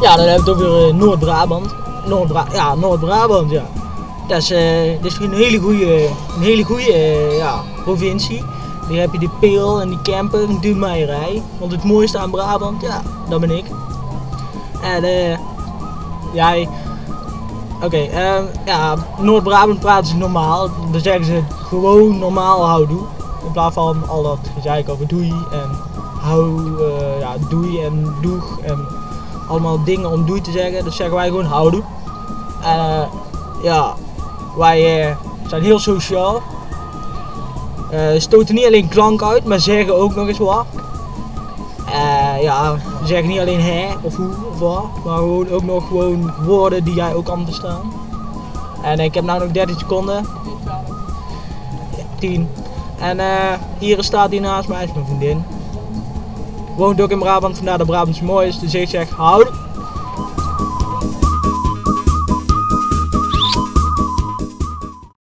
Ja, dan hebben we het over eh, Noord-Brabant. Noord-Bra ja, Noord-Brabant, ja. Dat is, eh, dat is een hele goede, een hele goede eh, ja, provincie. Hier heb je die peel en die camper en. Want het mooiste aan Brabant, ja, dat ben ik. En eh, jij, oké, eh, ja, Noord-Brabant praten ze normaal. Dan zeggen ze gewoon normaal houdoe. In plaats van al dat gezeik over doei en hou, ja, doei en doeg en allemaal dingen om doei te zeggen. Dus zeggen wij gewoon houdoe. En eh, ja, wij eh, zijn heel sociaal. Eh, stoten niet alleen klank uit, maar zeggen ook nog eens wat. Ja, zeggen niet alleen hè of hoe of wat, maar gewoon ook nog gewoon woorden die jij ook kan verstaan. En ik heb nou nog 13 seconden. 10. En hier staat die naast mij, is mijn vriendin. Woont ook in Brabant, vandaar dat Brabant zo mooi is. Dus ik zeg houden.